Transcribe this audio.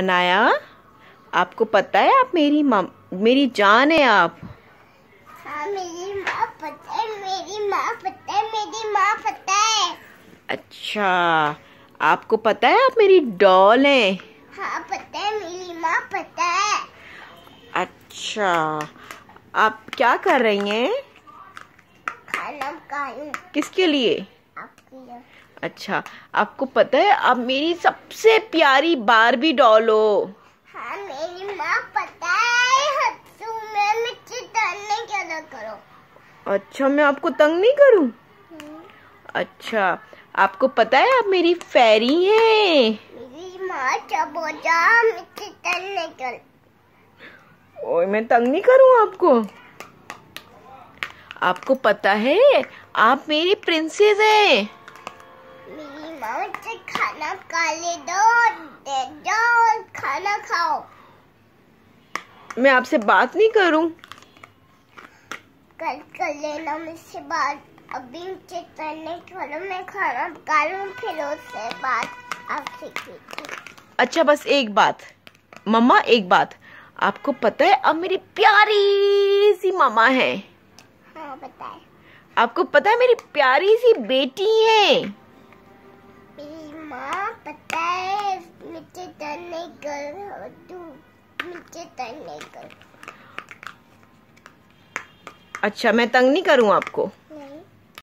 अनाया आपको पता है आप मेरी माँ मेरी जान है आप। हाँ मेरी माँ पता है मेरी माँ पता है मेरी माँ पता है। अच्छा आपको पता है आप मेरी डॉल हैं? हाँ पता है मेरी माँ पता है। अच्छा आप क्या कर रही हैं? खाना खाऊं। किसके लिए? अच्छा आपको पता है आप मेरी सबसे प्यारी बारबी डॉल हो। हाँ मेरी माँ पता है में डालने क्या करो। अच्छा मैं आपको तंग नहीं करूँ? अच्छा आपको पता है आप मेरी फेरी हैं। मेरी माँ जा मिट्टी डालने चल ओए मैं तंग नहीं करूँ आपको? आपको पता है आप मेरी प्रिंसेस हैं। खा दो दो खाना खाओ। मैं आपसे बात नहीं करूँ। कल कर लेना मुझसे बात। अभी मुझे करने छोड़ो मैं खाना खा लूँ फिर उससे बात आपसे अच्छा बस एक बात। मम्मा एक बात। आपको पता है अब मेरी प्यारी सी मामा है। हाँ बताए। आपको पता है मेरी प्यारी सी बेटी है। पता है नहीं कर तू नहीं कर। अच्छा मैं तंग नहीं करूँ आपको?